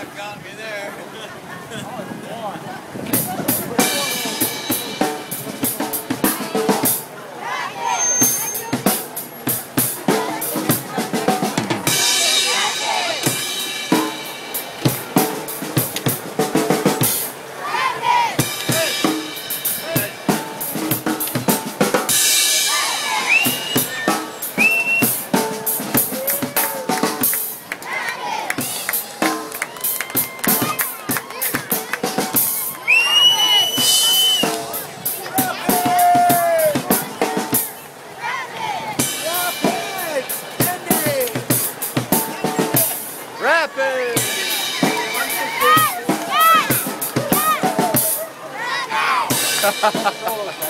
truck got me there. happen. Yes! Yes! Yes!